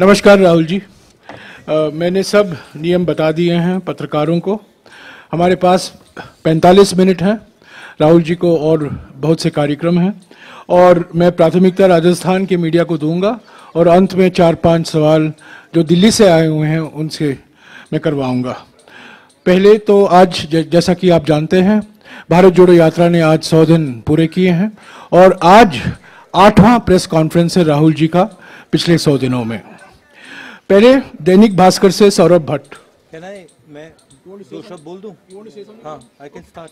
नमस्कार राहुल जी। आ, मैंने सब नियम बता दिए हैं पत्रकारों को। हमारे पास 45 मिनट हैं। राहुल जी को और बहुत से कार्यक्रम हैं। और मैं प्राथमिकता राजस्थान के मीडिया को दूँगा और अंत में चार पाँच सवाल जो दिल्ली से आए हुए हैं उनसे मैं करवाऊँगा। पहले तो आज जैसा कि आप जानते हैं भारत जोड़ो यात्रा ने आज सौ दिन पूरे किए हैं। और आज आठवां प्रेस कॉन्फ्रेंस है राहुल जी का पिछले सौ दिनों में। पहले दैनिक भास्कर से सौरभ भट्ट। मैं दो शब्द बोल दूँ? हाँ आई कैन स्टार्ट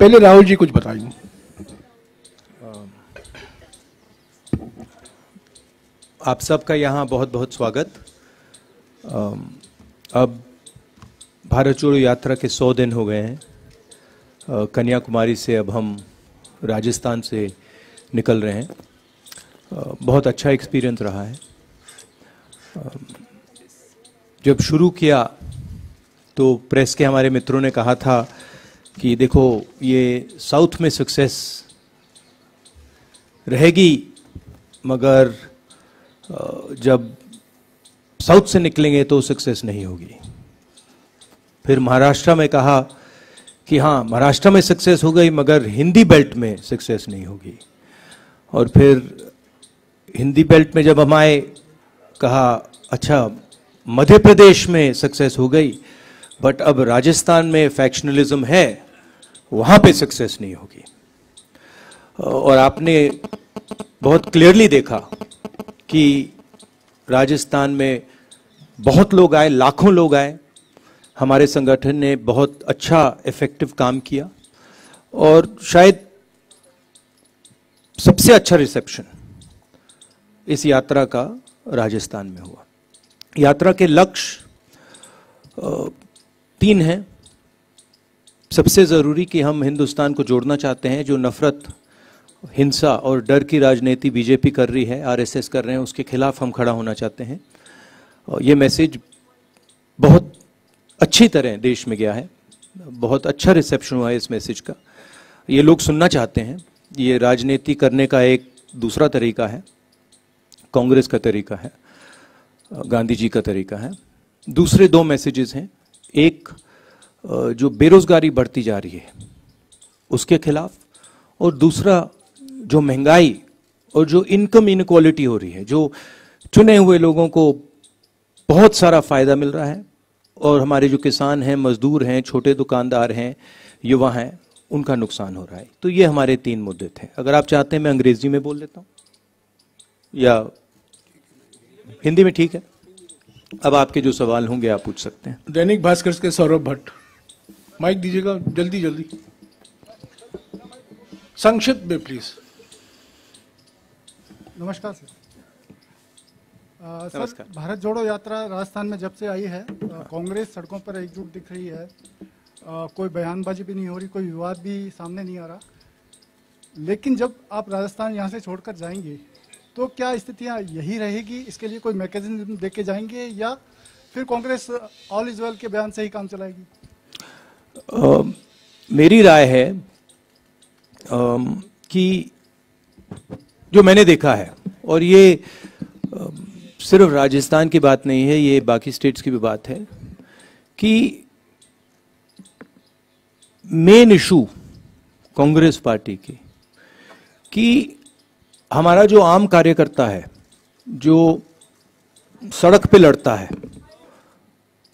पहले राहुल जी कुछ बताइए आप सबका यहाँ बहुत बहुत स्वागत अब भारत जोड़ो यात्रा के सौ दिन हो गए हैं। कन्याकुमारी से अब हम राजस्थान से निकल रहे हैं। बहुत अच्छा एक्सपीरियंस रहा है। जब शुरू किया तो प्रेस के हमारे मित्रों ने कहा था कि देखो, ये साउथ में सक्सेस रहेगी, मगर जब साउथ से निकलेंगे तो सक्सेस नहीं होगी। फिर महाराष्ट्र में कहा कि हाँ महाराष्ट्र में सक्सेस हो गई, मगर हिंदी बेल्ट में सक्सेस नहीं होगी। और फिर हिंदी बेल्ट में जब हम आए, कहा अच्छा मध्य प्रदेश में सक्सेस हो गई बट अब राजस्थान में फैक्शनलिज्म है, वहाँ पे सक्सेस नहीं होगी. और आपने बहुत क्लियरली देखा कि राजस्थान में बहुत लोग आए, लाखों लोग आए। हमारे संगठन ने बहुत अच्छा इफ़ेक्टिव काम किया। और शायद सबसे अच्छा रिसेप्शन इस यात्रा का राजस्थान में हुआ। यात्रा के लक्ष्य तीन हैं। सबसे ज़रूरी कि हम हिंदुस्तान को जोड़ना चाहते हैं, जो नफरत, हिंसा और डर की राजनीति बीजेपी कर रही है, आरएसएस कर रहे हैं, उसके खिलाफ हम खड़ा होना चाहते हैं। ये मैसेज बहुत अच्छी तरह देश में गया है। बहुत अच्छा रिसेप्शन हुआ है इस मैसेज का। ये लोग सुनना चाहते हैं। ये राजनीति करने का एक दूसरा तरीका है। कांग्रेस का तरीका है, गांधी जी का तरीका है। दूसरे दो मैसेजेस हैं। एक जो बेरोजगारी बढ़ती जा रही है, उसके खिलाफ, और दूसरा, जो महँगाई और जो इनकम इनक्वालिटी हो रही है, जो चुने हुए लोगों को बहुत सारा फ़ायदा मिल रहा है, और हमारे जो किसान हैं, मजदूर हैं, छोटे दुकानदार हैं, युवा हैं, उनका नुकसान हो रहा है। तो ये हमारे तीन मुद्दे थे। अगर आप चाहते हैं, मैं अंग्रेज़ी में बोल लेता हूँ। या हिंदी में ठीक है? अब आपके जो सवाल होंगे आप पूछ सकते हैं। दैनिक भास्कर के सौरभ भट्ट। माइक दीजिएगा जल्दी जल्दी। संक्षिप्त में प्लीज़ नमस्कार सर आ, सर भारत जोड़ो यात्रा राजस्थान में जब से आई है कांग्रेस सड़कों पर एकजुट दिख रही है। आ, कोई बयानबाजी भी नहीं हो रही कोई विवाद भी सामने नहीं आ रहा। लेकिन जब आप राजस्थान यहाँ से छोड़कर जाएँगे तो क्या स्थितियाँ यही रहेगी? इसके लिए कोई मैकेनिज्म दे के जाएँगे या फिर कांग्रेस ऑल इज़ वेल के बयान से ही काम चलाएगी? आ, मेरी राय है आ, कि जो मैंने देखा है और ये आ, सिर्फ़ राजस्थान की बात नहीं है ये बाकी स्टेट्स की भी बात है कि मेन इशू कांग्रेस पार्टी की कि हमारा जो आम कार्यकर्ता है, जो सड़क पे लड़ता है,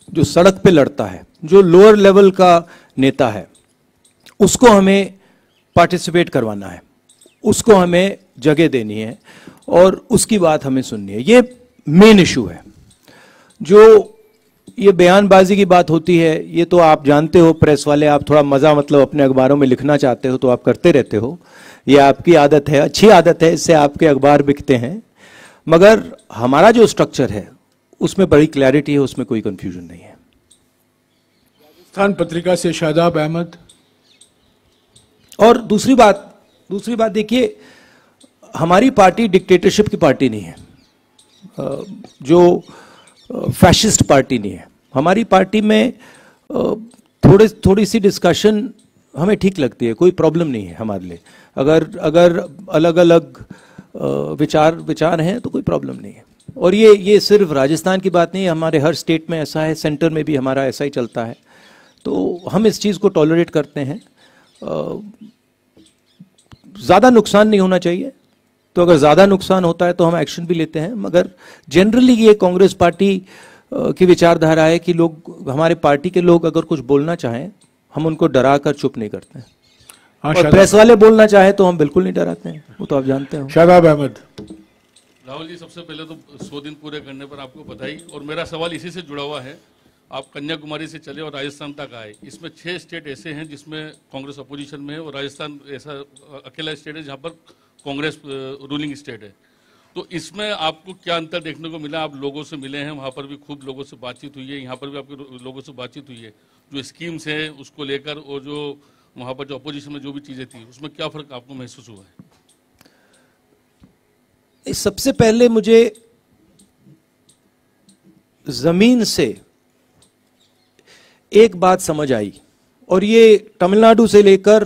जो सड़क पे लड़ता है, जो लोअर लेवल का नेता है, उसको हमें पार्टिसिपेट करवाना है, उसको हमें जगह देनी है और उसकी बात हमें सुननी है। ये मेन इशू है। जो ये बयानबाजी की बात होती है, ये तो आप जानते हो प्रेस वाले आप थोड़ा मज़ा मतलब अपने अखबारों में लिखना चाहते हो तो आप करते रहते हो। ये आपकी आदत है अच्छी आदत है इससे आपके अखबार बिकते हैं। मगर हमारा जो स्ट्रक्चर है उसमें बड़ी क्लैरिटी है उसमें कोई कंफ्यूजन नहीं है। राजस्थान पत्रिका से शादाब अहमद। और दूसरी बात दूसरी बात देखिए हमारी पार्टी डिक्टेटरशिप की पार्टी नहीं है। जो फैशिस्ट पार्टी नहीं है। हमारी पार्टी में थोड़े थोड़ी सी डिस्कशन हमें ठीक लगती है कोई प्रॉब्लम नहीं है हमारे लिए। अगर अगर अलग अलग विचार विचार हैं तो कोई प्रॉब्लम नहीं है। और ये ये सिर्फ़ राजस्थान की बात नहीं है हमारे हर स्टेट में ऐसा है सेंटर में भी हमारा ऐसा ही चलता है। तो हम इस चीज़ को टॉलरेट करते हैं। ज़्यादा नुकसान नहीं होना चाहिए। तो अगर ज़्यादा नुकसान होता है तो हम एक्शन भी लेते हैं। मगर जनरली ये कांग्रेस पार्टी की विचारधारा है कि लोग, हमारे पार्टी के लोग अगर कुछ बोलना चाहें, हम उनको डरा कर चुप नहीं करते हैं। हाँ, और प्रेस वाले बोलना चाहे तो हम बिल्कुल नहीं डराते हैं वो तो आप जानते हैं। शादाब अहमद। राहुल जी सबसे पहले तो सौ दिन पूरे करने पर आपको बधाई और मेरा सवाल इसी से जुड़ा हुआ है आप कन्याकुमारी से चले और राजस्थान तक आए इसमें छह स्टेट ऐसे हैं जिसमें कांग्रेस अपोजिशन में है और राजस्थान ऐसा अकेला स्टेट है जहाँ पर कांग्रेस रूलिंग स्टेट है। तो इसमें आपको क्या अंतर देखने को मिला? आप लोगों से मिले हैं वहाँ पर भी खूब लोगों से बातचीत हुई है यहाँ पर भी आपके लोगों से बातचीत हुई है। जो स्कीम्स हैं उसको लेकर और जो वहाँ पर जो अपोजिशन में जो भी चीज़ें थी, उसमें क्या फ़र्क आपको महसूस हुआ है? सबसे पहले मुझे ज़मीन से एक बात समझ आई, और ये तमिलनाडु से लेकर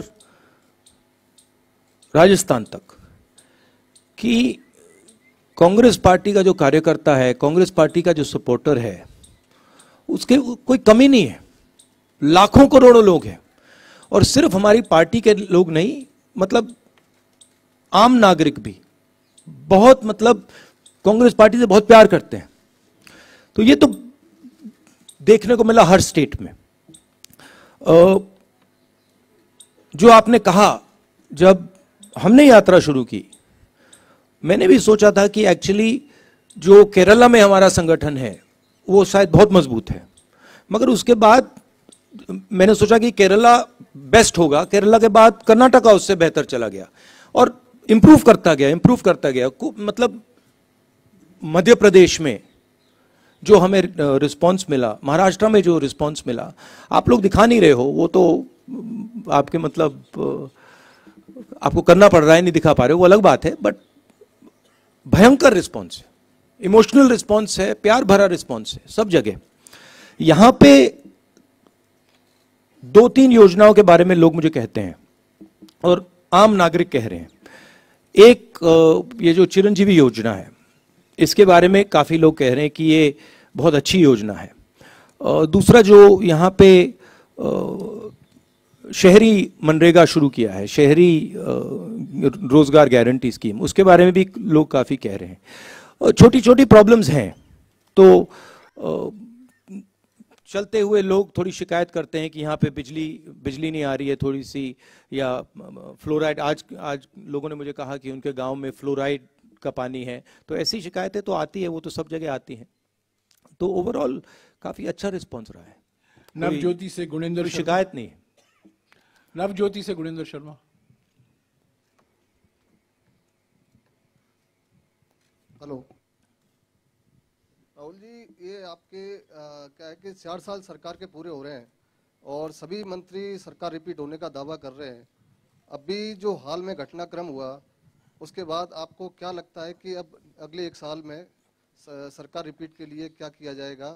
राजस्थान तक, कि कांग्रेस पार्टी का जो कार्यकर्ता है, कांग्रेस पार्टी का जो सपोर्टर है, उसके कोई कमी नहीं है। लाखों करोड़ों लोग हैं। और सिर्फ़ हमारी पार्टी के लोग नहीं मतलब आम नागरिक भी, बहुत मतलब कांग्रेस पार्टी से बहुत प्यार करते हैं। तो ये तो देखने को मिला हर स्टेट में। जो आपने कहा, जब हमने यात्रा शुरू की, मैंने भी सोचा था कि एक्चुअली जो केरला में हमारा संगठन है, वो शायद बहुत मज़बूत है। मगर उसके बाद मैंने सोचा कि केरला बेस्ट होगा। केरला के बाद कर्नाटका उससे बेहतर चला गया और इंप्रूव करता गया इंप्रूव करता गया। मतलब मध्य प्रदेश में जो हमें रिस्पांस मिला, महाराष्ट्र में जो रिस्पांस मिला, आप लोग दिखा नहीं रहे हो, वो तो आपके मतलब आपको करना पड़ रहा है, नहीं दिखा पा रहे हो, वो अलग बात है बट भयंकर रिस्पांस है। इमोशनल रिस्पांस है, प्यार भरा रिस्पांस है, सब जगह। यहाँ पे दो तीन योजनाओं के बारे में लोग मुझे कहते हैं और आम नागरिक कह रहे हैं। एक ये जो चिरंजीवी योजना है, इसके बारे में काफ़ी लोग कह रहे हैं कि ये बहुत अच्छी योजना है। दूसरा जो यहाँ पे शहरी मनरेगा शुरू किया है, शहरी रोज़गार गारंटी स्कीम, उसके बारे में भी लोग काफ़ी कह रहे हैं। छोटी छोटी प्रॉब्लम्स हैं तो चलते हुए लोग थोड़ी शिकायत करते हैं कि यहाँ पे बिजली बिजली नहीं आ रही है थोड़ी सी या फ्लोराइड आज आज लोगों ने मुझे कहा कि उनके गाँव में फ्लोराइड का पानी है तो ऐसी शिकायतें तो आती है वो तो सब जगह आती हैं। तो ओवरऑल काफ़ी अच्छा रिस्पॉन्स रहा है। नवज्योति से गुणेंद्र शिकायत नहीं है। नवज्योति से गुणेंद्र शर्मा। हेलो। राहुल जी ये आपके आ, क्या है कि चार साल सरकार के पूरे हो रहे हैं और सभी मंत्री सरकार रिपीट होने का दावा कर रहे हैं। अभी जो हाल में घटनाक्रम हुआ उसके बाद आपको क्या लगता है कि अब अगले एक साल में सरकार रिपीट के लिए क्या किया जाएगा?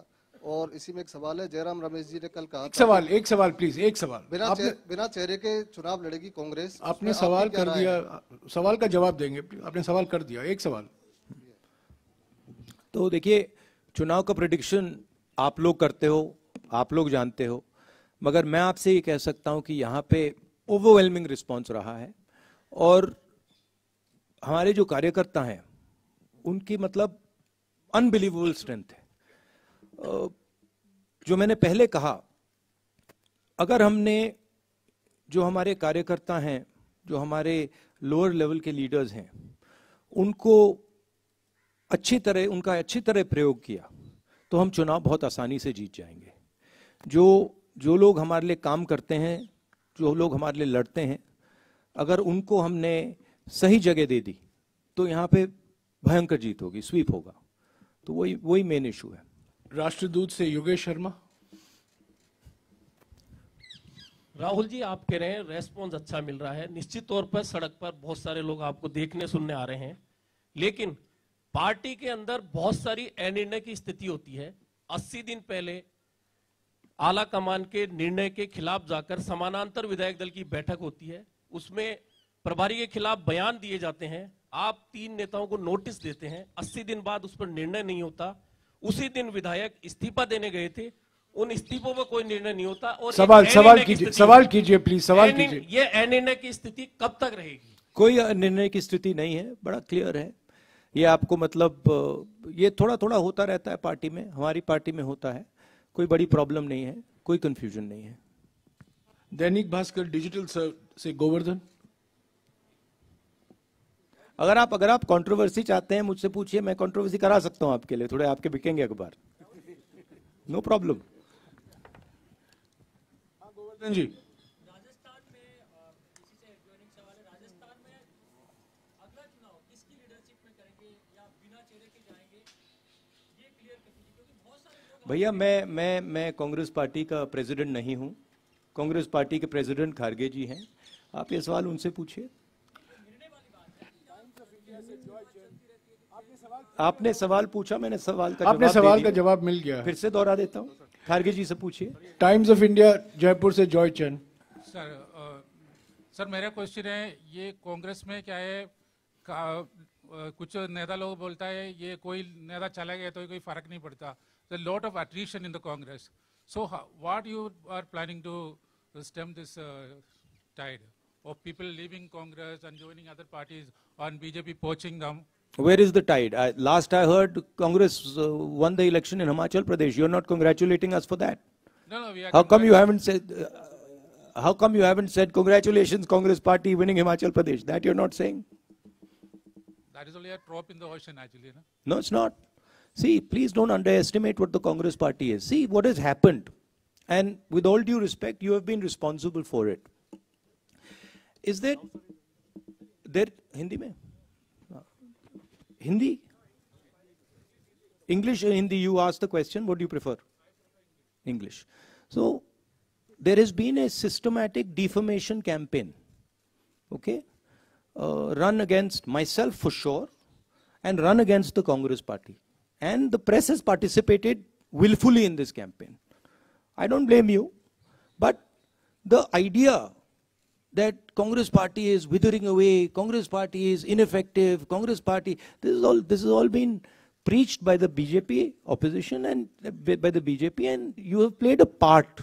और इसी में एक सवाल है जयराम रमेश जी ने कल कहा एक सवाल एक सवाल प्लीज़ एक सवाल। बिना आपने, बिना चेहरे के चुनाव लड़ेगी कांग्रेस। आपने सवाल कर दिया सवाल का जवाब देंगे आपने सवाल कर दिया एक सवाल। तो देखिए चुनाव का प्रडिक्शन आप लोग करते हो, आप लोग जानते हो, मगर मैं आपसे ये कह सकता हूँ कि यहाँ पे ओवरवेलमिंग रिस्पॉन्स रहा है और हमारे जो कार्यकर्ता हैं, उनकी मतलब अनबिलीवेबल स्ट्रेंथ है। जो मैंने पहले कहा, अगर हमने जो हमारे कार्यकर्ता हैं, जो हमारे लोअर लेवल के लीडर्स हैं, उनको अच्छी तरह उनका अच्छी तरह प्रयोग किया तो हम चुनाव बहुत आसानी से जीत जाएँगे। जो जो लोग हमारे लिए काम करते हैं जो लोग हमारे लिए लड़ते हैं अगर उनको हमने सही जगह दे दी तो यहाँ पे भयंकर जीत होगी स्वीप होगा। तो वही वही मेन इशू है। राष्ट्रदूत से योगेश शर्मा। राहुल जी आप कह रहे हैं रेस्पॉन्स अच्छा मिल रहा है। निश्चित तौर पर सड़क पर बहुत सारे लोग आपको देखने सुनने आ रहे हैं। लेकिन पार्टी के अंदर बहुत सारी अनिर्णय की स्थिति होती है। 80 दिन पहले आला कमान के निर्णय के खिलाफ जाकर समानांतर विधायक दल की बैठक होती है। उसमें प्रभारी के खिलाफ बयान दिए जाते हैं। आप तीन नेताओं को नोटिस देते हैं। अस्सी दिन बाद उस पर निर्णय नहीं होता। उसी दिन विधायक इस्तीफा देने गए थे। उन इस्तीफों पर कोई निर्णय नहीं होता और सवाल सवाल कीजिए सवाल कीजिए प्लीज़ सवाल कीजिए। ये अनिर्णय की स्थिति कब तक रहेगी? कोई निर्णय की स्थिति नहीं है। बड़ा क्लियर है। ये आपको मतलब ये थोड़ा थोड़ा होता रहता है पार्टी में हमारी पार्टी में होता है। कोई बड़ी प्रॉब्लम नहीं है कोई कंफ्यूजन नहीं है। दैनिक भास्कर डिजिटल से- से गोवर्धन। अगर आप अगर आप कंट्रोवर्सी चाहते हैं मुझसे पूछिए मैं कंट्रोवर्सी करा सकता हूँ आपके लिए थोड़े आपके बिकेंगे अखबार नो प्रॉब्लम गोवर्धन जी राजस्थान में अ, इसी से एडजॉइनिंग सवाल है राजस्थान में अगला चुनाव किसकी लीडरशिप में करेंगे या बिना चेहरे के जाएँगे ये क्लियर कर दीजिए क्योंकि बहुत सारे लोग भैया मैं मैं मैं कांग्रेस पार्टी का प्रेसिडेंट नहीं हूँ। कांग्रेस पार्टी के प्रेसिडेंट खारगे जी हैं। आप ये सवाल उनसे पूछिए। आपने सवाल पूछा मैंने सवाल का आपने सवाल का जवाब मिल गया। फिर से दोहरा देता हूँ। खारगे जी से पूछिए। टाइम्स ऑफ़ इंडिया जयपुर से जॉय चंद। सर अ, सर मेरा क्वेश्चन है ये कांग्रेस में क्या है का, अ, कुछ नेता लोग बोलता है ये कोई नेता चला गया तो कोई फ़र्क नहीं पड़ता। a lot of attrition in the Congress. So how, what you are planning to stem this uh, tide of people leaving Congress and joining other parties on BJP poaching them? Where is the tide? I, last I heard, Congress uh, won the election in Himachal Pradesh. You're not congratulating us for that. No, no, we are. How come you haven't said? Uh, how come you haven't said congratulations, Congress party winning Himachal Pradesh? That you're not saying. That is only a drop in the ocean, actually. No, no it's not. See, please don't underestimate what the Congress Party is. See what has happened, and with all due respect, you have been responsible for it. Is that There Hindi में? Hindi? English or Hindi? You asked the question. What do you prefer? English. So there has been a systematic defamation campaign. Okay, uh, run against myself for sure, and run against the Congress party. And the press has participated willfully in this campaign. I don't blame you, but the idea that Congress party is withering away, Congress party is ineffective, Congress party, this is all, this has all been preached by the BJP opposition and uh, by the BJP and you have played a part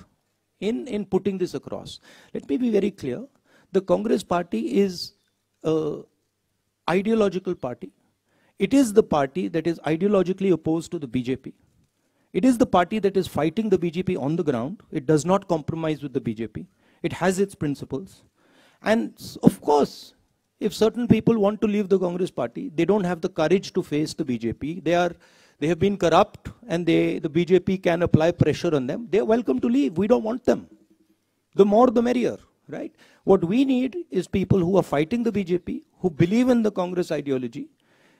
in, in putting this across. Let me be very clear. The Congress party is a ideological party. It is the party that is ideologically opposed to the BJP. It is the party that is fighting the BJP on the ground. It does not compromise with the BJP. It has its principles. And of course, if certain people want to leave the Congress party, they don't have the courage to face the BJP. They are they have been corrupt and they the BJP can apply pressure on them. They are welcome to leave. We don't want them. The more the merrier, right? What we need is people who are fighting the BJP, who believe in the Congress ideology,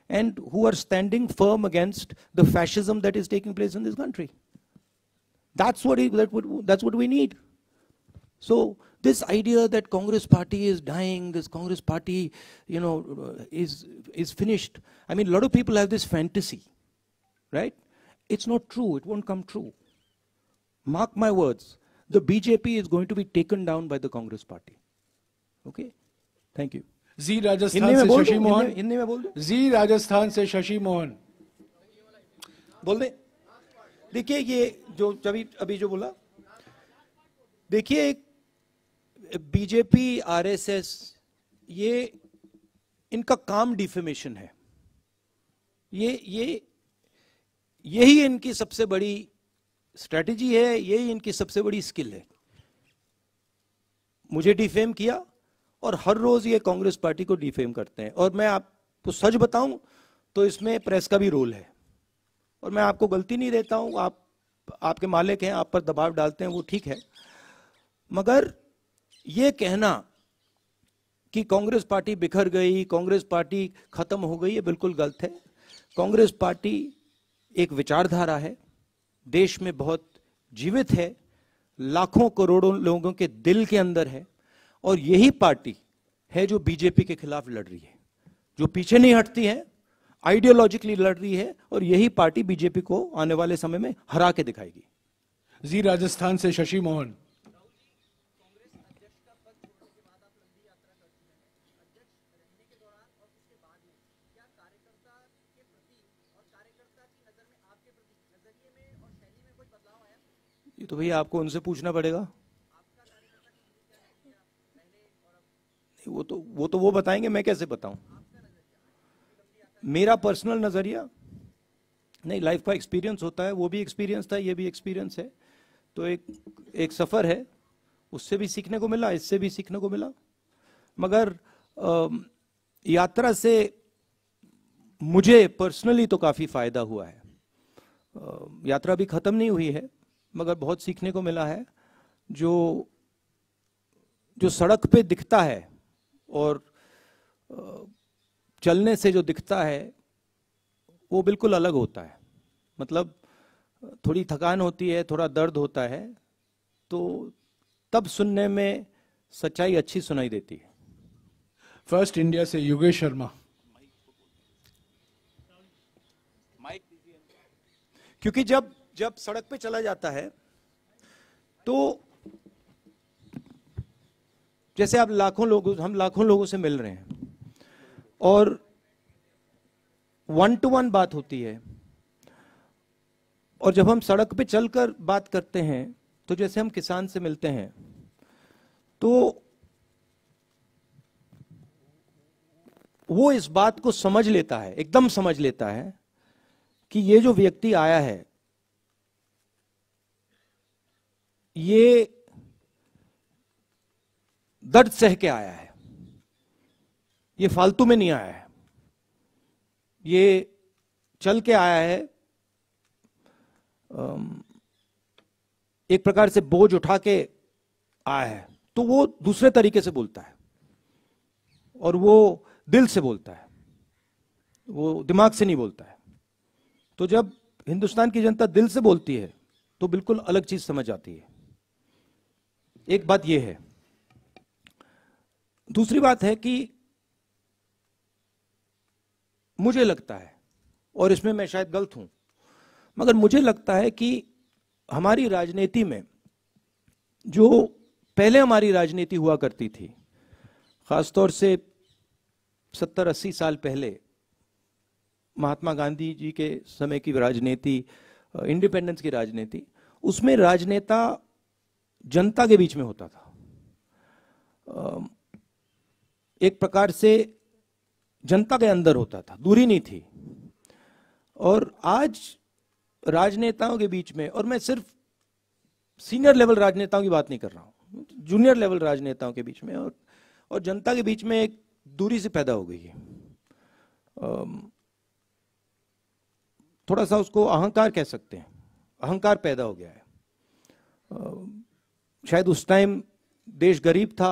and who are standing firm against the fascism that is taking place in this country. That's what, that would, that's what we need. So this idea that Congress party is dying, this Congress party, you know, uh, is, is finished. I mean, a lot of people have this fantasy, right? It's not true. It won't come true. Mark my words. The BJP is going to be taken down by the Congress party. Okay? Thank you. जी राजस्थान से शशि मोहन। हिंदी- में बोल दो? जी राजस्थान से शशि मोहन। बोल दे। देखिए ये जो अभी अभी जो बोला देखिए एक बीजेपी आरएसएस ये इनका काम डिफेमेशन है। ये ये यही इनकी सबसे बड़ी स्ट्रेटजी है यही इनकी सबसे बड़ी स्किल है। मुझे डिफेम किया और हर रोज ये कांग्रेस पार्टी को डिफेम करते हैं। और मैं आपको सच बताऊँ तो इसमें प्रेस का भी रोल है। और मैं आपको गलती नहीं देता हूँ, आप, आपके मालिक हैं, आप पर दबाव डालते हैं, वो ठीक है। मगर ये कहना कि कांग्रेस पार्टी बिखर गई, कांग्रेस पार्टी खत्म हो गई, ये बिल्कुल गलत है। कांग्रेस पार्टी एक विचारधारा है, देश में बहुत जीवित है, लाखों करोड़ों लोगों के दिल के अंदर है। और यही पार्टी है जो बीजेपी के खिलाफ लड़ रही है जो पीछे नहीं हटती है आइडियोलॉजिकली लड़ रही है और यही पार्टी बीजेपी को आने वाले समय में हरा के दिखाएगी। जी राजस्थान से शशि मोहन। ये तो भैया आपको उनसे पूछना पड़ेगा। वो तो वो तो वो बताएँगे मैं कैसे बताऊँ? मेरा पर्सनल नज़रिया नहीं लाइफ का एक्सपीरियंस होता है वो भी एक्सपीरियंस था ये भी एक्सपीरियंस है। तो एक एक सफ़र है उससे भी सीखने को मिला इससे भी सीखने को मिला। मगर अम, यात्रा से मुझे पर्सनली तो काफ़ी फ़ायदा हुआ है। अ, यात्रा भी खत्म नहीं हुई है मगर बहुत सीखने को मिला है। जो जो सड़क पे दिखता है और चलने से जो दिखता है वो बिल्कुल अलग होता है। मतलब थोड़ी थकान होती है थोड़ा दर्द होता है तो तब सुनने में सच्चाई अच्छी सुनाई देती है। फ़र्स्ट इंडिया से योगेश शर्मा क्योंकि जब जब सड़क पे चला जाता है तो जैसे आप लाखों लोगों, हम लाखों लोगों से मिल रहे हैं। और वन टू वन बात होती है। और जब हम सड़क पे चलकर बात करते हैं तो जैसे हम किसान से मिलते हैं तो वो इस बात को समझ लेता है, एकदम समझ लेता है, कि ये जो व्यक्ति आया है, ये दर्द सह के आया है। ये फालतू में नहीं आया है। ये चल के आया है एक प्रकार से बोझ उठा के आया है। तो वो दूसरे तरीके से बोलता है और वो दिल से बोलता है। वो दिमाग से नहीं बोलता है। तो जब हिंदुस्तान की जनता दिल से बोलती है तो बिल्कुल अलग चीज़ समझ आती है। एक बात यह है दूसरी बात है कि मुझे लगता है, और इसमें मैं शायद गलत हूँ, मगर मुझे लगता है कि हमारी राजनीति में जो पहले हमारी राजनीति हुआ करती थी, खासतौर से सत्तर अस्सी साल पहले, महात्मा गांधी जी के समय की राजनीति, इंडिपेंडेंस की राजनीति, उसमें राजनेता जनता के बीच में होता था। एक प्रकार से जनता के अंदर होता था, दूरी नहीं थी। और आज राजनेताओं के बीच में, और मैं सिर्फ़ सीनियर लेवल राजनेताओं की बात नहीं कर रहा हूँ, जूनियर लेवल राजनेताओं के बीच में और और जनता के बीच में एक दूरी से पैदा हो गई है। थोड़ा सा उसको अहंकार कह सकते हैं, अहंकार पैदा हो गया है। शायद उस टाइम देश गरीब था,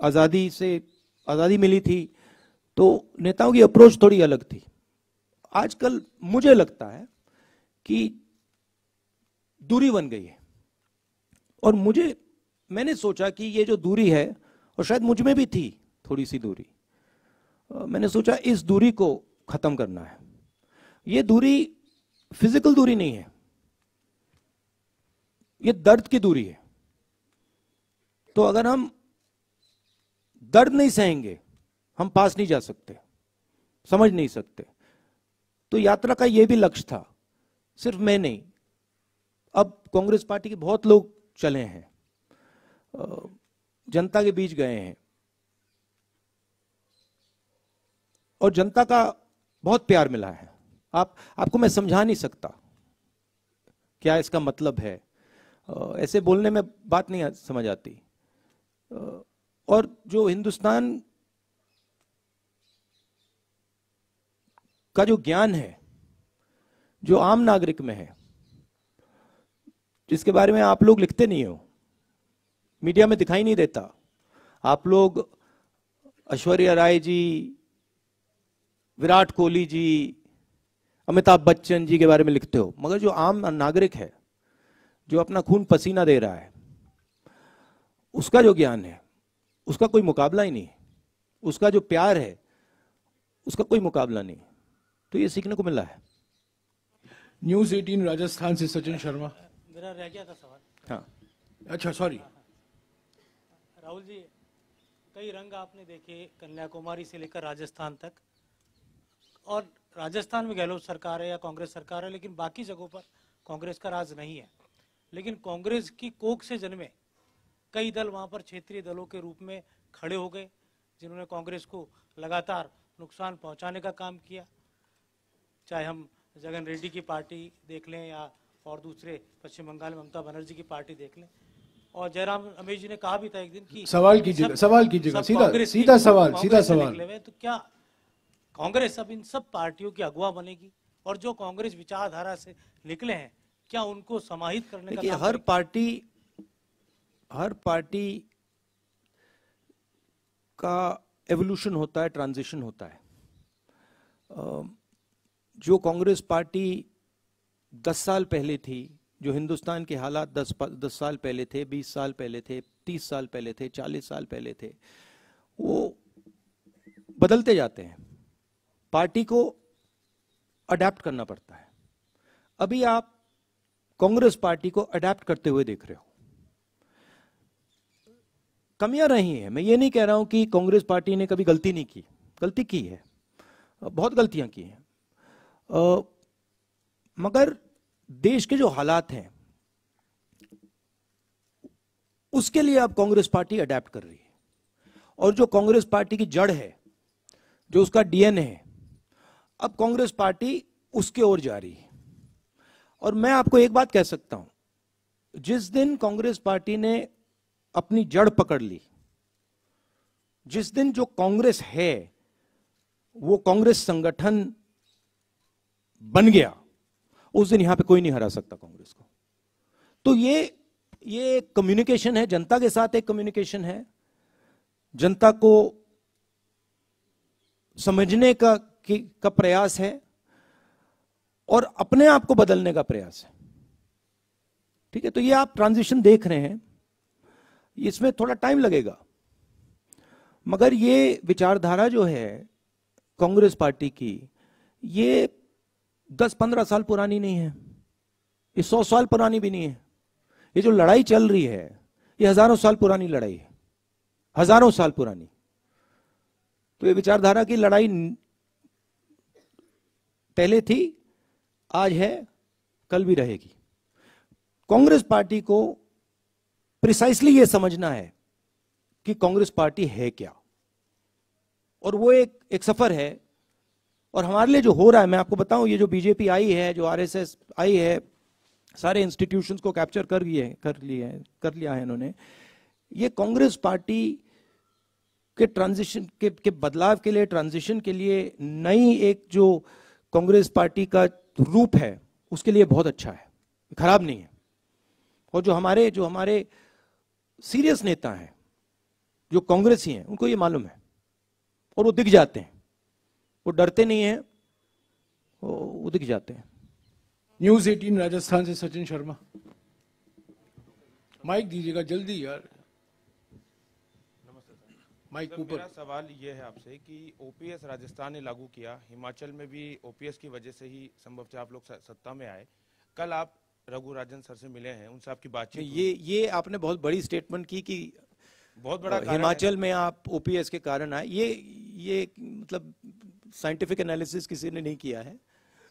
आज़ादी से आज़ादी मिली थी तो नेताओं की अप्रोच थोड़ी अलग थी। आजकल मुझे लगता है कि दूरी बन गई है। और मुझे, मैंने सोचा कि ये जो दूरी है, और शायद मुझमें भी थी थोड़ी सी दूरी मैंने सोचा इस दूरी को खत्म करना है। ये दूरी फ़िज़िकल दूरी नहीं है। ये दर्द की दूरी है। तो अगर हम दर्द नहीं सहेंगे, हम पास नहीं जा सकते, समझ नहीं सकते। तो यात्रा का यह भी लक्ष्य था, सिर्फ़ मैं नहीं। अब कांग्रेस पार्टी के बहुत लोग चले हैं जनता के बीच गए हैं, और जनता का बहुत प्यार मिला है। आप, आपको मैं समझा नहीं सकता क्या इसका मतलब है। ऐसे बोलने में बात नहीं समझ आती। और जो हिंदुस्तान का जो ज्ञान है, जो आम नागरिक में है, जिसके बारे में आप लोग लिखते नहीं हो, मीडिया में दिखाई नहीं देता, आप लोग ऐश्वर्या राय जी, विराट कोहली जी, अमिताभ बच्चन जी के बारे में लिखते हो, मगर जो आम नागरिक है, जो अपना खून पसीना दे रहा है, उसका जो ज्ञान है उसका कोई मुकाबला ही नहीं। है उसका जो प्यार है उसका कोई मुकाबला नहीं। तो ये सीखने को मिला है। न्यूज़ 18 राजस्थान से सचिन शर्मा। मेरा रह गया था सवाल। हाँ। अच्छा सॉरी राहुल जी कई रंग आपने देखे कन्याकुमारी से लेकर राजस्थान तक। और राजस्थान में गहलोत सरकार है या कांग्रेस सरकार है लेकिन बाकी जगहों पर कांग्रेस का राज नहीं है। लेकिन कांग्रेस की कोख से जन्मे कई दल वहाँ पर क्षेत्रीय दलों के रूप में खड़े हो गए जिन्होंने कांग्रेस को लगातार नुकसान पहुँचाने का काम किया। चाहे हम जगन रेड्डी की पार्टी देख लें या और दूसरे पश्चिम बंगाल में ममता बनर्जी की पार्टी देख लें। और जयराम रमेश जी ने कहा भी था एक दिन कि सवाल कीजिएगा, सवाल कीजिएगा, सीधा- सीधा सवाल, सीधा सवाल। निकले हुए तो क्या कांग्रेस अब इन सब पार्टियों की अगुवा बनेगी? और जो कांग्रेस विचारधारा से निकले हैं क्या उनको समाहित करने का हर पार्टी हर पार्टी का एवोल्यूशन होता है ट्रांजिशन होता है। जो कांग्रेस पार्टी दस साल पहले थी, जो हिंदुस्तान के हालात दस दस साल पहले थे, बीस साल पहले थे, तीस साल पहले थे, चालीस साल पहले थे, वो बदलते जाते हैं। पार्टी को अडेप्ट करना पड़ता है। अभी आप कांग्रेस पार्टी को अडेप्ट करते हुए देख रहे हो। कमियाँ रही हैं। मैं ये नहीं कह रहा हूँ कि कांग्रेस पार्टी ने कभी गलती नहीं की। गलती की है। बहुत गलतियाँ की हैं। मगर देश के जो हालात हैं, उसके लिए अब कांग्रेस पार्टी अडेप्ट कर रही है। और जो कांग्रेस पार्टी की जड़ है, जो उसका डीएनए है, अब कांग्रेस पार्टी उसके ओर जा रही है। और मैं आपको एक बात कह सकता हूँ। जिस दिन कांग्रेस पार्टी ने अपनी जड़ पकड़ ली। जिस दिन जो कांग्रेस है वो कांग्रेस संगठन बन गया उस दिन यहाँ पे कोई नहीं हरा सकता कांग्रेस को। तो ये ये कम्युनिकेशन है जनता के साथ एक कम्युनिकेशन है। जनता को समझने का की, का प्रयास है और अपने आप को बदलने का प्रयास है। ठीक है तो ये आप ट्रांजिशन देख रहे हैं। इसमें थोड़ा टाइम लगेगा। मगर ये विचारधारा जो है, कांग्रेस पार्टी की, ये 10-15 साल पुरानी नहीं है। ये 100 साल पुरानी भी नहीं है। ये जो लड़ाई चल रही है, ये हज़ारों साल पुरानी लड़ाई है। हज़ारों साल पुरानी। तो ये विचारधारा की लड़ाई पहले थी, आज है, कल भी रहेगी। कांग्रेस पार्टी को प्रिसाइसली ये समझना है कि कांग्रेस पार्टी है क्या। और वो एक एक सफ़र है। और हमारे लिए जो हो रहा है मैं आपको बताऊँ ये जो बीजेपी आई है जो आरएसएस आई है सारे इंस्टीट्यूशंस को कैप्चर कर लिए कर लिए हैं कर लिया है इन्होंने। ये कांग्रेस पार्टी के ट्रांजिशन के, के बदलाव के लिए ट्रांजिशन के लिए नई एक जो कांग्रेस पार्टी का रूप है उसके लिए बहुत अच्छा है। खराब नहीं है। और जो हमारे जो हमारे सीरियस नेता हैं जो कांग्रेसी हैं उनको ये मालूम है। और वो दिख जाते हैं। वो डरते नहीं हैं वो दिख जाते हैं। न्यूज़ 18 राजस्थान से सचिन शर्मा। माइक दीजिएगा जल्दी यार। माइक सर, ऊपर। मेरा सवाल ये है आपसे कि ओपीएस राजस्थान ने लागू किया हिमाचल में भी ओपीएस की वजह से ही संभवतः आप लोग सत्ता में आए। कल आप रघु राजन सर से मिले हैं उनसे आपकी बातचीत ये ये आपने बहुत बड़ी स्टेटमेंट की कि बहुत बड़ा हिमाचल में आप ओपीएस के कारण आए। ये ये मतलब साइंटिफिक एनालिसिस किसी ने नहीं किया है?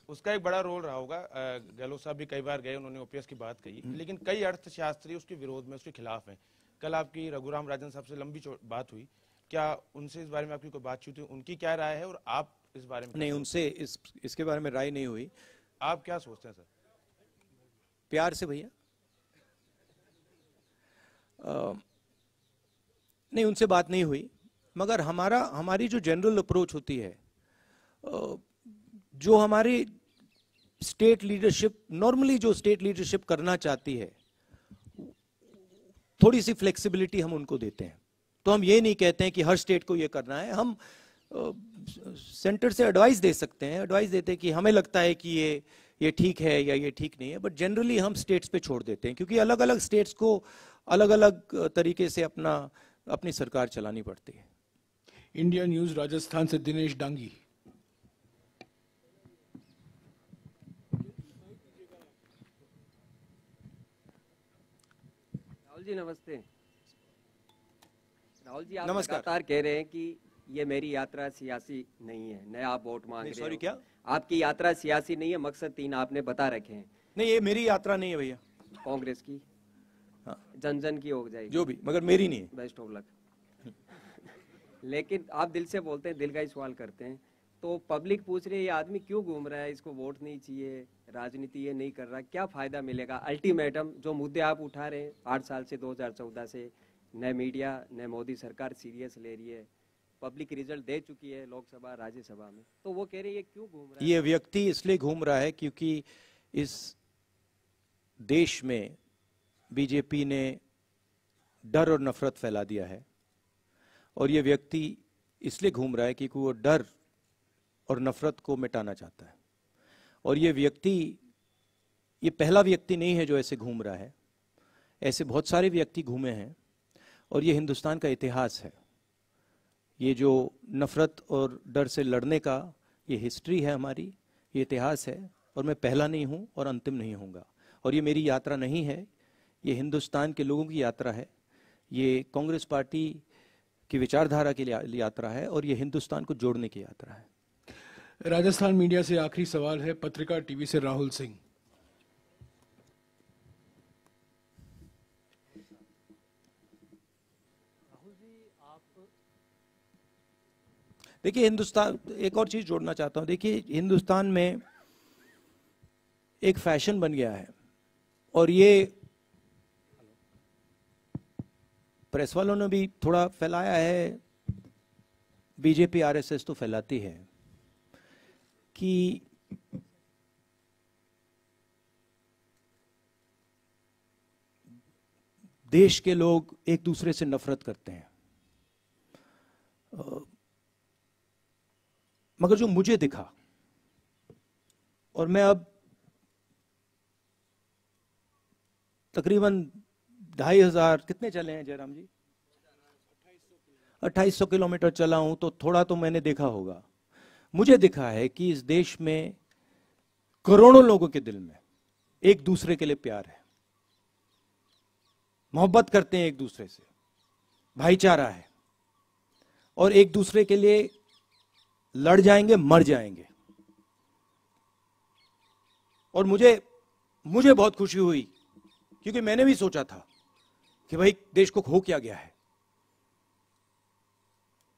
उसका एक बड़ा रोल रहा होगा। गहलोत साहब भी कई बार गए उन्होंने ओपीएस की बात कही। हम्म। लेकिन कई अर्थशास्त्री उसके विरोध में उसके खिलाफ हैं। कल आपकी रघुराम राजन साहब से लंबी बात हुई। क्या उनसे इस बारे में आपकी कोई बातचीत हुई? उनकी क्या राय है और आप इस बारे में नहीं उनसे इस इसके बारे में राय नहीं हुई। आप क्या सोचते हैं सर? प्यार से भैया। नहीं, उनसे बात नहीं हुई। मगर हमारा, हमारी जो जनरल अप्रोच होती है जो हमारी स्टेट लीडरशिप नॉर्मली जो स्टेट लीडरशिप करना चाहती है, थोड़ी सी फ्लेक्सिबिलिटी हम उनको देते हैं। तो हम ये नहीं कहते हैं कि हर स्टेट को ये करना है। हम सेंटर से एडवाइस दे सकते हैं। एडवाइस देते हैं कि हमें लगता है कि ये ये ठीक है या ये ठीक नहीं है बट जनरली हम स्टेट्स पे छोड़ देते हैं क्योंकि अलग अलग स्टेट्स को अलग अलग तरीके से अपना अपनी सरकार चलानी पड़ती है। इंडिया न्यूज़ राजस्थान से दिनेश डांगी। राहुल जी नमस्ते। राहुल जी आप नमस्कार। लगातार कह रहे हैं कि ये मेरी यात्रा सियासी नहीं है। नया आप वोट मांग रहे sorry, क्या? आपकी यात्रा सियासी नहीं है मकसद तीन आपने बता रखे हैं। नहीं ये मेरी यात्रा नहीं है भैया। कांग्रेस की। हाँ। जन जन की हो जाएगी। जो भी मगर मेरी नहीं है। बेस्ट ऑफ़ लक लेकिन आप दिल से बोलते हैं दिल का ही सवाल करते हैं। तो पब्लिक पूछ रही है ये आदमी क्यों घूम रहा है? इसको वोट नहीं चाहिए राजनीति ये नहीं कर रहा। क्या फ़ायदा मिलेगा? अल्टीमेटम जो मुद्दे आप उठा रहे हैं आठ साल से 2014 से न मीडिया न मोदी सरकार सीरियस ले रही है। पब्लिक रिज़ल्ट दे चुकी है लोकसभा राज्यसभा में। तो वो कह रही है, ये क्यों घूम रहा है? ये व्यक्ति इसलिए घूम रहा है क्योंकि इस देश में बीजेपी ने डर और नफरत फैला दिया है। और ये व्यक्ति इसलिए घूम रहा है क्योंकि वो डर और नफरत को मिटाना चाहता है। और ये व्यक्ति, ये पहला व्यक्ति नहीं है जो ऐसे घूम रहा है। ऐसे बहुत सारे व्यक्ति घूमे हैं। और ये हिंदुस्तान का इतिहास है। ये जो नफरत और डर से लड़ने का ये हिस्ट्री है हमारी, ये इतिहास है, और मैं पहला नहीं हूँ और अंतिम नहीं होऊँगा। और ये मेरी यात्रा नहीं है, ये हिंदुस्तान के लोगों की यात्रा है, ये कांग्रेस पार्टी की विचारधारा की यात्रा है, और ये हिंदुस्तान को जोड़ने की यात्रा है। राजस्थान मीडिया से आखिरी सवाल है पत्रिका टीवी से राहुल सिंह। देखिए, हिंदुस्तान, एक और चीज़ जोड़ना चाहता हूँ। देखिए, हिंदुस्तान में एक फ़ैशन बन गया है और ये प्रेस वालों ने भी थोड़ा फैलाया है। बीजेपी, आरएसएस तो फैलाती है कि देश के लोग एक दूसरे से नफरत करते हैं। मगर जो मुझे दिखा, और मैं अब तकरीबन ढाई हज़ार, कितने चले हैं जयराम जी? अट्ठाईस सौ किलोमीटर चला हूँ तो थोड़ा तो मैंने देखा होगा। मुझे दिखा है कि इस देश में करोड़ों लोगों के दिल में एक दूसरे के लिए प्यार है। मोहब्बत करते हैं एक दूसरे से, भाईचारा है, और एक दूसरे के लिए लड़ जाएँगे, मर जाएँगे। और मुझे मुझे बहुत खुशी हुई, क्योंकि मैंने भी सोचा था कि भाई, देश को खो क्या गया है।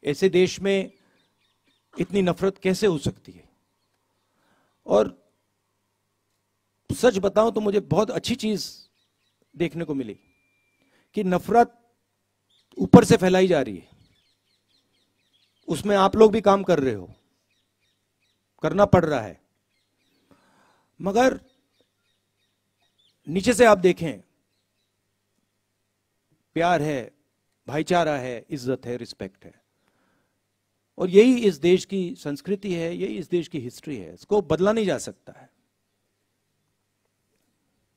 ऐसे देश में इतनी नफरत कैसे हो सकती है? और सच बताऊँ तो मुझे बहुत अच्छी चीज़ देखने को मिली कि नफरत ऊपर से फैलाई जा रही है। उसमें आप लोग भी काम कर रहे हो। करना पड़ रहा है। मगर नीचे से आप देखें, प्यार है, भाईचारा है, इज़्ज़त है, रिस्पेक्ट है। और यही इस देश की संस्कृति है, यही इस देश की हिस्ट्री है। इसको बदला नहीं जा सकता है।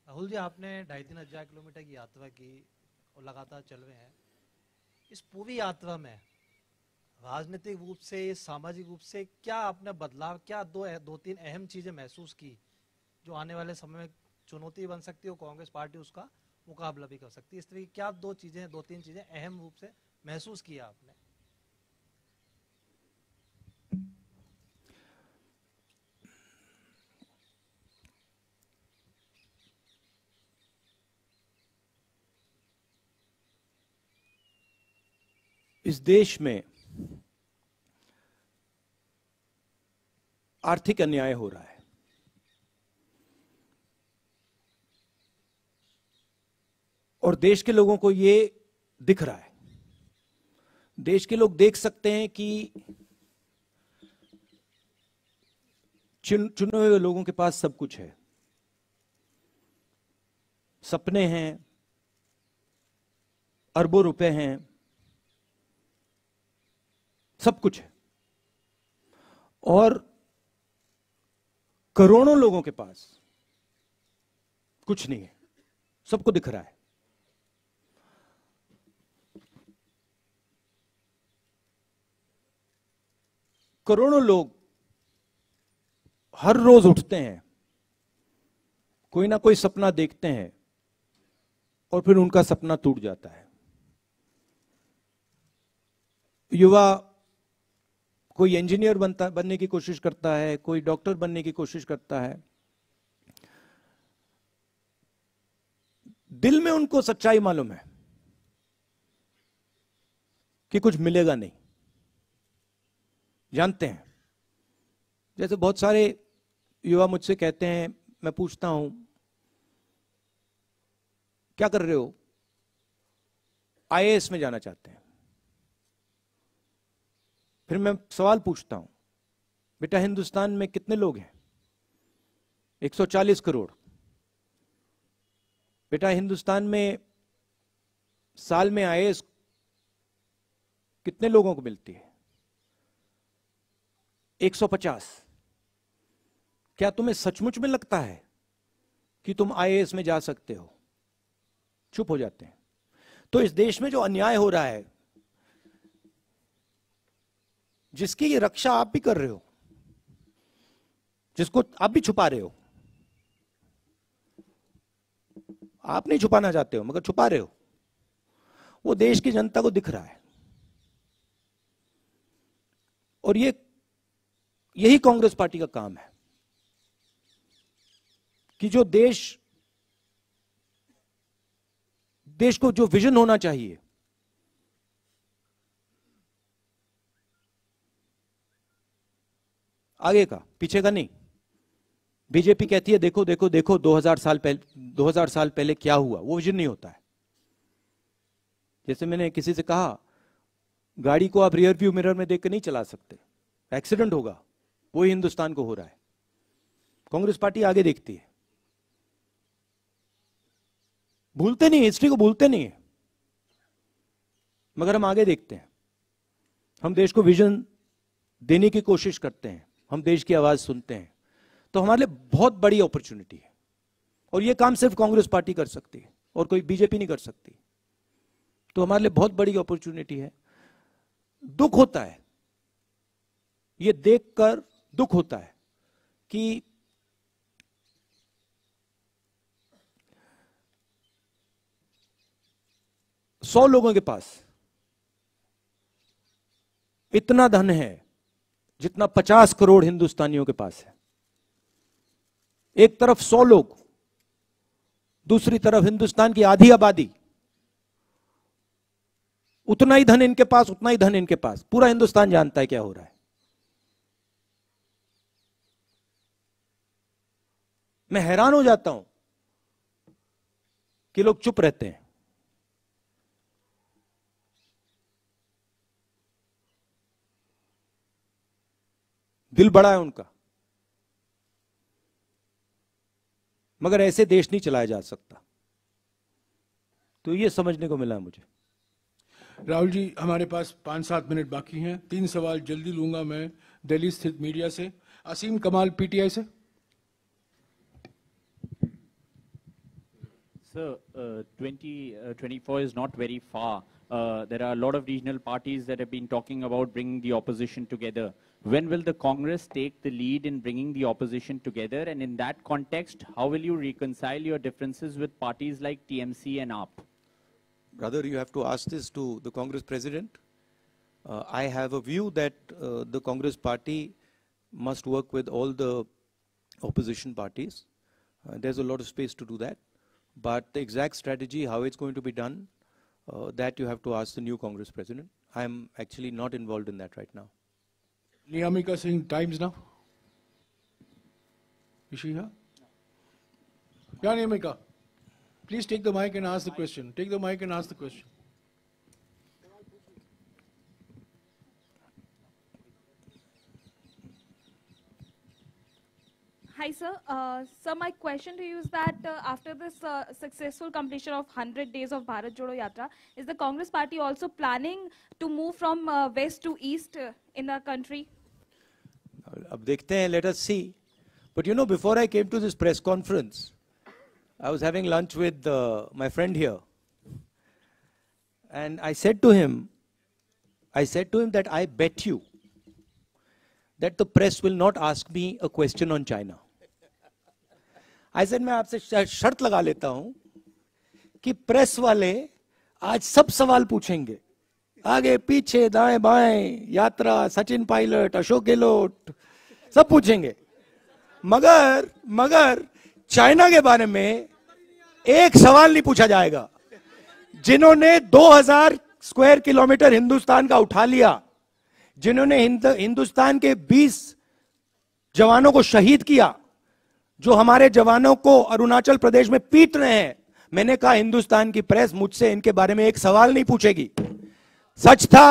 राहुल जी, आपने ढाई तीन हज़ार किलोमीटर की यात्रा की और लगातार चल रहे हैं। इस पूरी यात्रा में राजनीतिक रूप से, सामाजिक रूप से क्या आपने बदलाव, क्या दो दो तीन अहम चीज़ें महसूस की जो आने वाले समय में चुनौती बन सकती है, कांग्रेस पार्टी उसका मुकाबला भी कर सकती है? इस तरह की क्या दो चीज़ें, दो तीन चीज़ें अहम रूप से महसूस किया आपने? इस देश में आर्थिक अन्याय हो रहा है। और देश के लोगों को ये दिख रहा है। देश के लोग देख सकते हैं कि चुन, हुए लोगों के पास सब कुछ है। सपने हैं अरबों रुपए हैं सब कुछ है। और करोड़ों लोगों के पास कुछ नहीं है। सबको दिख रहा है। करोड़ों लोग हर रोज उठते हैं, कोई ना कोई सपना देखते हैं और फिर उनका सपना टूट जाता है। युवा कोई इंजीनियर बनता, बनने की कोशिश करता है, कोई डॉक्टर बनने की कोशिश करता है, दिल में उनको सच्चाई मालूम है कि कुछ मिलेगा नहीं। जानते हैं। जैसे बहुत सारे युवा मुझसे कहते हैं, मैं पूछता हूँ, क्या कर रहे हो? आईएएस में जाना चाहते हैं। फिर मैं सवाल पूछता हूँ, बेटा हिंदुस्तान में कितने लोग हैं? 140 करोड़। बेटा हिंदुस्तान में साल में आईएएस कितने लोगों को मिलती है? 150 क्या तुम्हें सचमुच में लगता है कि तुम आईएएस में जा सकते हो? चुप हो जाते हैं। तो इस देश में जो अन्याय हो रहा है जिसकी रक्षा आप भी कर रहे हो, जिसको आप भी छुपा रहे हो। आप नहीं छुपाना चाहते हो, मगर छुपा रहे हो। वो देश की जनता को दिख रहा है। और ये, यही कांग्रेस पार्टी का काम है कि जो देश देश को जो विजन होना चाहिए आगे का, पीछे का नहीं। बीजेपी कहती है, देखो देखो देखो 2000 साल पहले 2000 साल पहले क्या हुआ? वो विजन नहीं होता है। जैसे मैंने किसी से कहा, गाड़ी को आप रियर व्यू मिरर में देख के नहीं चला सकते। एक्सीडेंट होगा। वो हिंदुस्तान को हो रहा है। कांग्रेस पार्टी आगे देखती है। भूलते नहीं हिस्ट्री को भूलते नहीं है। मगर हम आगे देखते हैं। हम देश को विजन देने की कोशिश करते हैं। हम देश की आवाज़ सुनते हैं तो हमारे लिए बहुत बड़ी अपॉर्चुनिटी है। और यह काम सिर्फ़ कांग्रेस पार्टी कर सकती है, और कोई बीजेपी नहीं कर सकती। तो हमारे लिए बहुत बड़ी अपॉर्चुनिटी है। दुख होता है। ये देखकर दुख होता है कि सौ लोगों के पास इतना धन है जितना पचास करोड़ हिंदुस्तानियों के पास है। एक तरफ़ सौ लोग, दूसरी तरफ़ हिंदुस्तान की आधी आबादी। उतना ही धन इनके पास, उतना ही धन इनके पास। पूरा हिंदुस्तान जानता है क्या हो रहा है। मैं हैरान हो जाता हूँ कि लोग चुप रहते हैं। दिल बड़ा है उनका मगर ऐसे देश नहीं चलाया जा सकता तो ये समझने को मिला मुझे राहुल जी हमारे पास पाँच सात मिनट बाकी हैं तीन सवाल जल्दी लूँगा मैं दिल्ली स्थित मीडिया से असीम कमाल पीटीआई से Sir, uh, 20, uh, 24 is not very far. Uh, there are a lot of regional parties that have been talking about bringing the opposition together. When will the Congress take the lead in bringing the opposition together? And in that context, how will you reconcile your differences with parties like TMC and AAP? Brother, you have to ask this to the Congress president. Uh, I have a view that uh, the Congress party must work with all the opposition parties. Uh, there's a lot of space to do that. But the exact strategy, how it's going to be done, uh, that you have to ask the new Congress president. I'm actually not involved in that right now. Niyamika Singh, Times now. Is she here? Yeah, Niyamika. Please take the mic and ask the question. Take the mic and ask the question. Hi, sir. Uh, sir, my question to you is that uh, after this uh, successful completion of 100 days of Bharat Jodo Yatra, is the Congress party also planning to move from uh, west to east uh, in the country? अब देखते हैं let us see. But you know, before I came to this press conference, I was having lunch with uh, my friend here. And I said to him, I said to him that I bet you that the press will not ask me a question on China. I said मैं आपसे श- शर्त लगा लेता हूं कि press वाले आज सब सवाल पूछेंगे आगे पीछे दाएँ बाएँ यात्रा सचिन पायलट अशोक गहलोत सब पूछेंगे। मगर मगर चाइना के बारे में एक सवाल नहीं पूछा जाएगा। जिन्होंने 2000 स्क्वायर किलोमीटर हिंदुस्तान का उठा लिया जिन्होंने हिंद, हिंदुस्तान के 20 जवानों को शहीद किया जो हमारे जवानों को अरुणाचल प्रदेश में पीट रहे हैं मैंने कहा हिंदुस्तान की प्रेस मुझसे इनके बारे में एक सवाल नहीं पूछेगी। सच था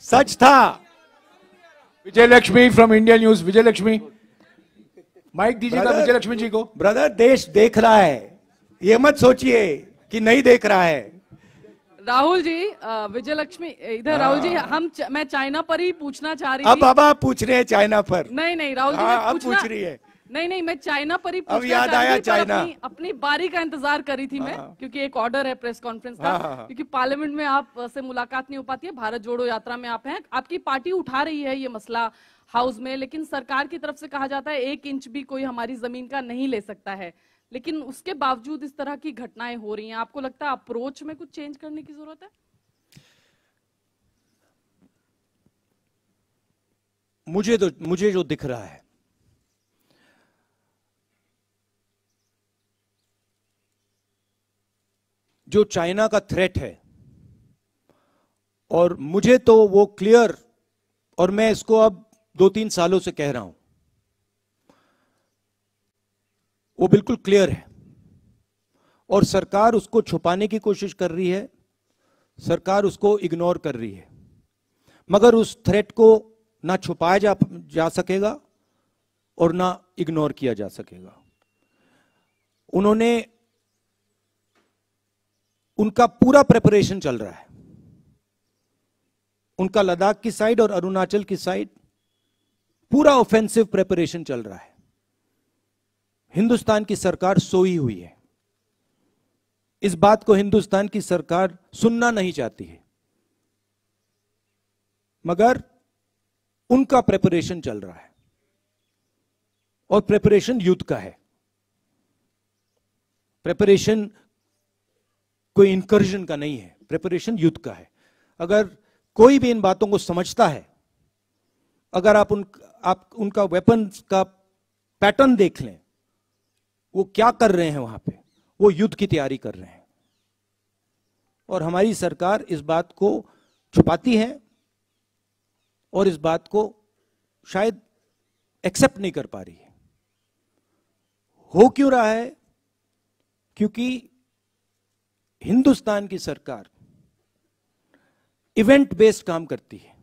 सच था। Vijay Lakshmi from India news Vijay Lakshmi mike दीजिएगा विजय लक्ष्मी जी को। ब्रदर देश देख रहा है। ये मत सोचिए कि नहीं देख रहा है। राहुल जी विजय लक्ष्मी इधर राहुल जी हम च, मैं चाइना पर ही पूछना चाह रही अब थी। बाबा पूछ रहे हैं चाइना पर। नहीं नहीं राहुल जी हाँ, मैं पूछना- पूछ रही है। नहीं नहीं मैं चाइना पर ही अब याद आया चाइना। अपनी, अपनी बारी का इंतज़ार करी थी मैं हाँ। क्योंकि एक ऑर्डर है प्रेस कॉन्फ्रेंस का हाँ, हाँ। क्योंकि पार्लियामेंट में आप से मुलाकात नहीं हो पाती है भारत जोड़ो यात्रा में आप हैं आपकी पार्टी उठा रही है ये मसला हाउस में लेकिन सरकार की तरफ़ से कहा जाता है एक इंच भी कोई हमारी ज़मीन का नहीं ले सकता है लेकिन उसके बावजूद इस तरह की घटनाएँ हो रही हैं आपको लगता है अप्रोच में कुछ चेंज करने की ज़रूरत है मुझे तो मुझे जो दिख रहा है जो चाइना का थ्रेट है। और मुझे तो वो क्लियर और मैं इसको अब दो तीन सालों से कह रहा हूँ। वो बिल्कुल क्लियर है। और सरकार उसको छुपाने की कोशिश कर रही है। सरकार उसको इग्नोर कर रही है। मगर उस थ्रेट को ना छुपाया जा, जा सकेगा और ना इग्नोर किया जा सकेगा। उन्होंने उनका पूरा प्रिपरेशन चल रहा है। उनका लद्दाख की साइड और अरुणाचल की साइड पूरा ऑफेंसिव प्रिपरेशन चल रहा है। हिंदुस्तान की सरकार सोई हुई है। इस बात को हिंदुस्तान की सरकार सुनना नहीं चाहती है। मगर उनका प्रिपरेशन चल रहा है। और प्रिपरेशन युद्ध का है। प्रिपरेशन कोई इंकर्जन का नहीं है प्रिपरेशन युद्ध का है। अगर कोई भी इन बातों को समझता है, अगर आप उन, आप उनका वेपन का पैटर्न देख लें, वो क्या कर रहे हैं वहाँ पे? वो युद्ध की तैयारी कर रहे हैं। और हमारी सरकार इस बात को छुपाती है और इस बात को शायद एक्सेप्ट नहीं कर पा रही है। हो क्यों रहा है? क्योंकि हिंदुस्तान की सरकार इवेंट बेस्ड काम करती है।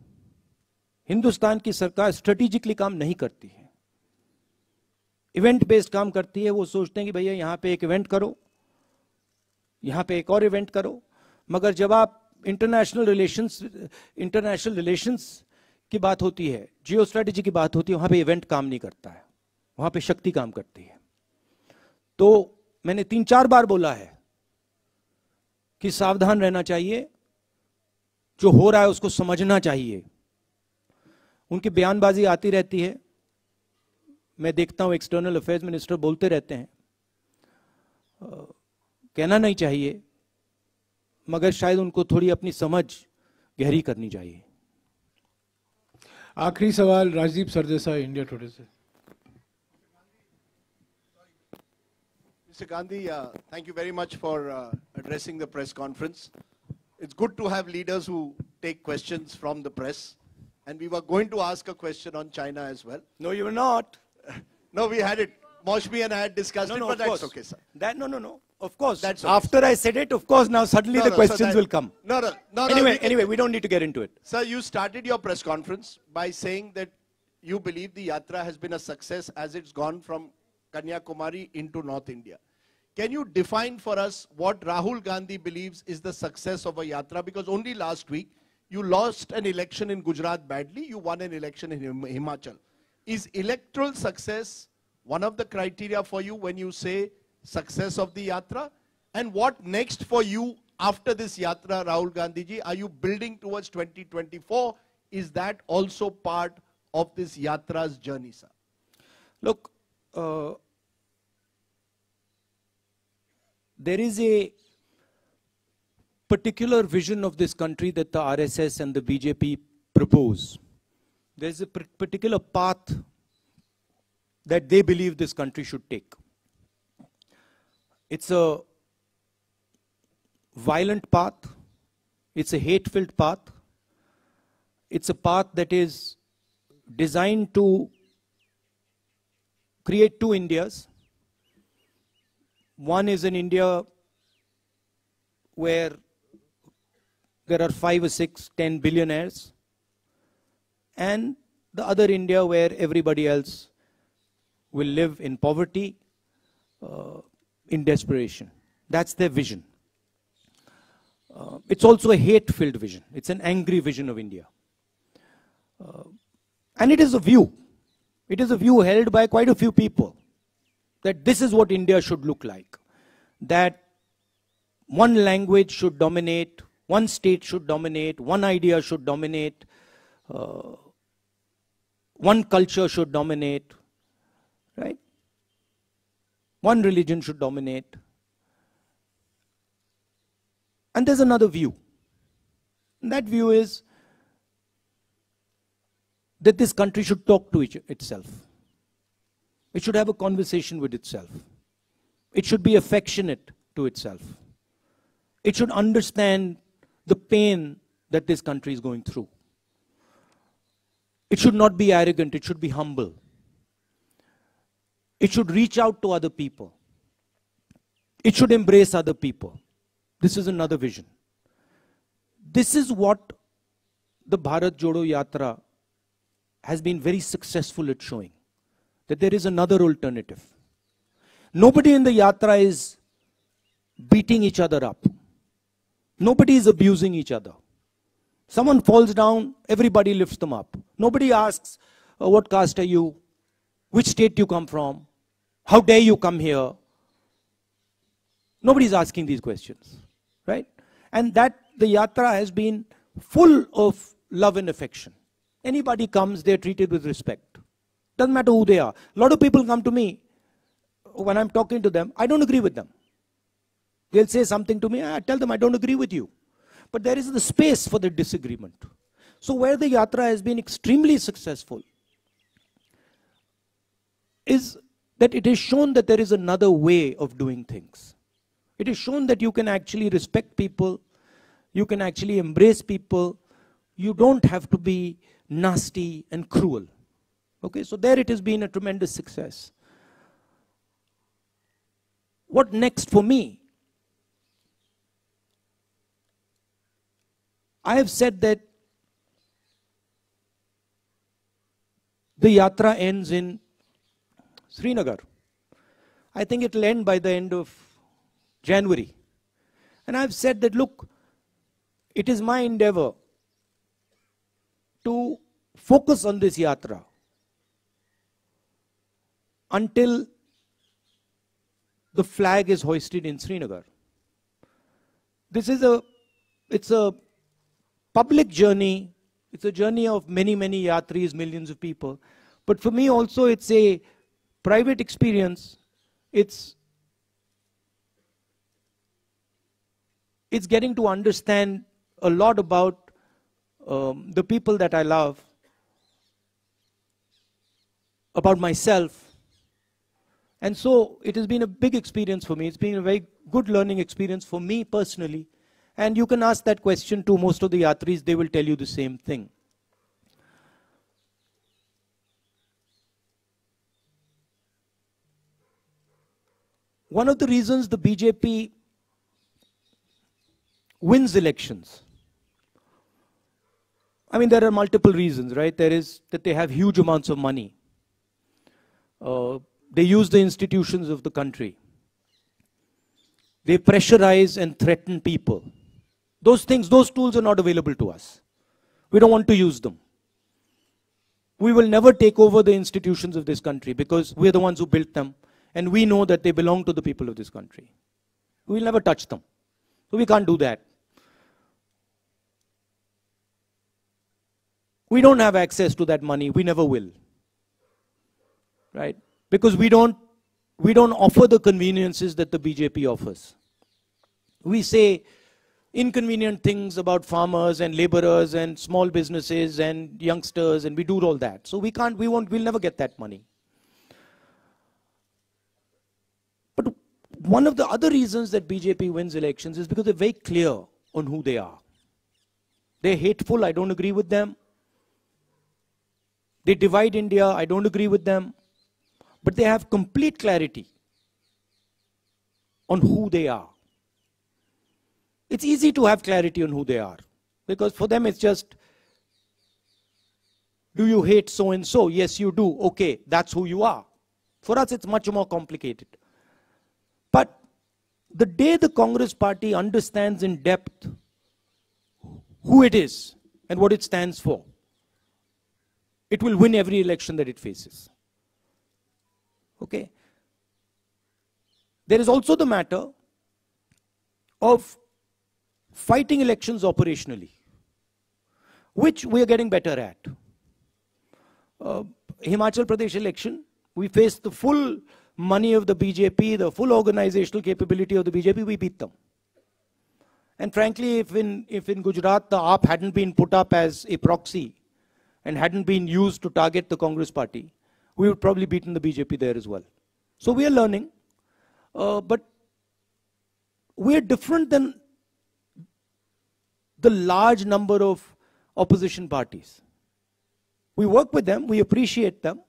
हिंदुस्तान की सरकार स्ट्रेटेजिकली काम नहीं करती है। इवेंट बेस्ड काम करती है, वो सोचते हैं कि भैया यहाँ पे एक इवेंट करो, यहाँ पे एक और इवेंट करो। मगर जब आप इंटरनेशनल रिलेशंस इंटरनेशनल रिलेशंस की बात होती है जियो स्ट्रेटेजी की बात होती है, वहाँ पे इवेंट काम नहीं करता है। वहाँ पे शक्ति काम करती है। तो मैंने तीन चार बार बोला है कि सावधान रहना चाहिए, जो हो रहा है उसको समझना चाहिए। उनकी बयानबाजी आती रहती है। मैं देखता हूँ एक्सटर्नल अफेयर्स मिनिस्टर बोलते रहते हैं। कहना नहीं चाहिए, मगर शायद उनको थोड़ी अपनी समझ गहरी करनी चाहिए। आखिरी सवाल राजदीप सरदेसाई इंडिया टुडे से। Mr. Gandhi, uh, thank you very much for uh, addressing the press conference. It's good to have leaders who take questions from the press. And we were going to ask a question on China as well. No, you were not. no, we had it. Moshmi and I had discussed No, it, no, but of that's course. okay, sir. That no, no, no. Of course. That's okay, After I said it, of course, now suddenly No, the no, so questions that- will come. No, no, no. no, Anyway, we anyway, we don't need to get into it. Sir, you started your press conference by saying that you believe the yatra has been a success as it's gone from Kanyakumari into North India. Can you define for us what Rahul Gandhi believes is the success of a yatra? Because only last week you lost an election in Gujarat badly, you won an election in Him- Himachal. Is electoral success one of the criteria for you when you say success of the yatra? And what next for you after this yatra, Rahul Gandhi ji? Are you building towards 2024? Is that also part of this yatra's journey, sir? Look, uh, there is a particular vision of this country that the RSS and the BJP propose. There's a particular path that they believe this country should take. It's a violent path. It's a hate-filled path. It's a path that is designed to create two Indias. One is an India where there are five or six, ten billionaires, and the other India where everybody else will live in poverty, uh, in desperation. That's their vision. Uh, it's also a hate filled vision, it's an angry vision of India. Uh, and it is a view. It is a view held by quite a few people that this is what India should look like. That one language should dominate, one state should dominate, one idea should dominate, uh, one culture should dominate, right? One religion should dominate. And there's another view. And that view is that this country should talk to each, itself. It should have a conversation with itself. It should be affectionate to itself. It should understand the pain that this country is going through. It should not be arrogant, it should be humble. It should reach out to other people. It should embrace other people. This is another vision. This is what the Bharat Jodo Yatra has been very successful at showing that there is another alternative. Nobody in the yatra is beating each other up. Nobody is abusing each other. Someone falls down, everybody lifts them up. Nobody asks, uh, What caste are you? Which state you come from? How dare you come here? Nobody's asking these questions, right? And that the yatra has been full of love and affection. Anybody comes, they're treated with respect. Doesn't matter who they are. A lot of people come to me when I'm talking to them, I don't agree with them. They'll say something to me, I tell them I don't agree with you. But there is the space for the disagreement. So, where the yatra has been extremely successful is that it has shown that there is another way of doing things. It has shown that you can actually respect people, you can actually embrace people, you don't have to be nasty and cruel. Okay, so there it has been a tremendous success. What next for me? I have said that the yatra ends in Srinagar. I think it will end by the end of January. And I've said that, look, it is my endeavor to focus on this yatra until the flag is hoisted in Srinagar. This is a, it's a public journey. It's a journey of many, many yatris, millions of people. But for me also, it's a private experience, it's it's getting to understand a lot about um, the people that I love, about myself. And so it has been a big experience for me. It's been a very good learning experience for me personally. And you can ask that question to most of the yatris, they will tell you the same thing. One of the reasons the BJP wins elections. I mean, there are multiple reasons, right? There is that they have huge amounts of money. Uh, they use the institutions of the country. They pressurize and threaten people. Those things, those tools are not available to us. We don't want to use them. We will never take over the institutions of this country because we're the ones who built them and we know that they belong to the people of this country. We'll never touch them. So we can't do that. We don't have access to that money. We never will. Right? Because we don't we don't offer the conveniences that the BJP offers. We say inconvenient things about farmers and laborers and small businesses and youngsters and we do all that. So we can't we won't we'll never get that money. But one of the other reasons that BJP wins elections is because they're very clear on who they are. They're hateful, I don't agree with them. They divide India, I don't agree with them. But they have complete clarity on who they are. It's easy to have clarity on who they are because for them it's just do you hate so and so? Yes, you do. Okay, that's who you are. For us, it's much more complicated. But the day the Congress party understands in depth who it is and what it stands for, it will win every election that it faces. Okay? There is also the matter of fighting elections operationally, which we are getting better at. Uh, Himachal Pradesh election, we faced the full money of the BJP, the full organizational capability of the BJP, we beat them. And frankly, if in, if in Gujarat the AAP hadn't been put up as a proxy and hadn't been used to target the Congress party, we would probably beaten the BJP there as well. So we are learning, uh, but we are different than the large number of opposition parties. We work with them, we appreciate them,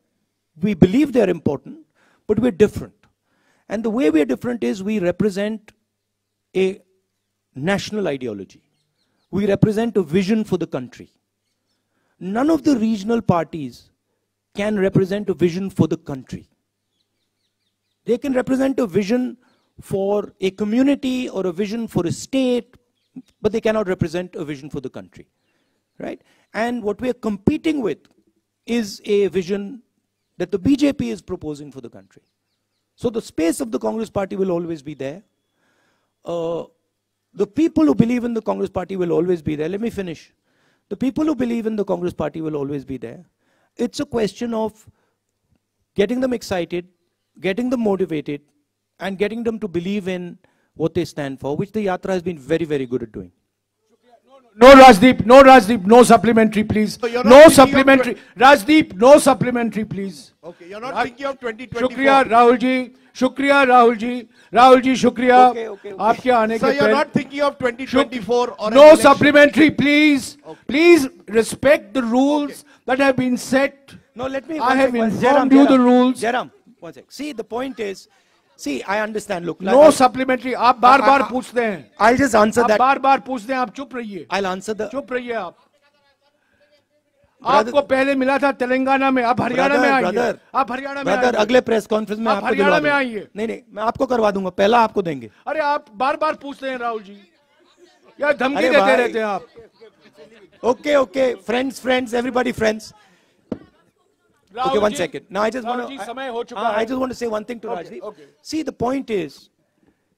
we believe they're important, but we're different. And the way we're different is we represent a national ideology. We represent a vision for the country. None of the regional parties can represent a vision for the country. They can represent a vision for a community or a vision for a state, but they cannot represent a vision for the country. Right? And what we are competing with is a vision that the BJP is proposing for the country. So the space of the Congress party will always be there. Uh, the people who believe in the Congress party will always be there. Let me finish. The people who believe in the Congress party will always be there. It's a question of getting them excited, getting them motivated, and getting them to believe in what they stand for, which the Yatra has been very, very good at doing. No, Rajdeep, no, Rajdeep, no supplementary, please. So no supplementary. Rajdeep, no supplementary, please. Okay, you're not Raj thinking of 2024. Shukriya, Rahul ji. Shukriya, Rahul ji. Rahul ji, Shukriya. Okay, okay, okay. Aane so you're not thinking of 2024 or No supplementary, please. Okay. Please respect the rules okay. that have been set. No, let me. I have informed Jaram, you Jaram, the rules. Jaram, one sec. See, the point is, see, I understand. Look, no like- supplementary आप बार बार पूछते हैं I'll just answer आप that. बार बार पूछते हैं आप चुप रहिए I'll answer the. चुप रहिए आप आपको पहले मिला था तेलंगाना में आप हरियाणा में आइए आप हरियाणा में ब्रदर। अगले प्रेस कॉन्फ्रेंस में आप हरियाणा में आइए। नहीं नहीं मैं आपको करवा दूँगा पहला आपको देंगे अरे आप बार बार पूछते हैं राहुल जी यार धमकी देते रहते हैं आप okay okay friends friends everybody, friends. okay, one second. Now I just want to. I, ah, I, I, just want to say one thing to okay, Rajdeep. Okay. See, the point is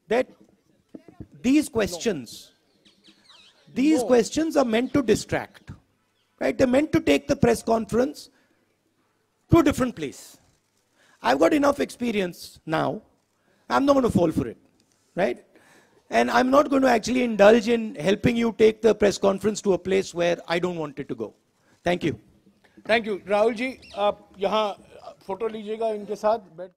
that these questions, no. these no. questions are meant to distract, right? They're meant to take the press conference to a different place. I've got enough experience now. I'm not going to fall for it, right? And I'm not going to actually indulge in helping you take the press conference to a place where I don't want it to go. Thank you. Thank you Rahul ji आप यहाँ photo लीजिएगा इनके साथ बैठ